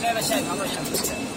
在这现场都演出